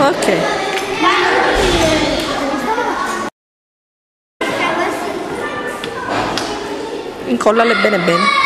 Ok. Incollale bene bene.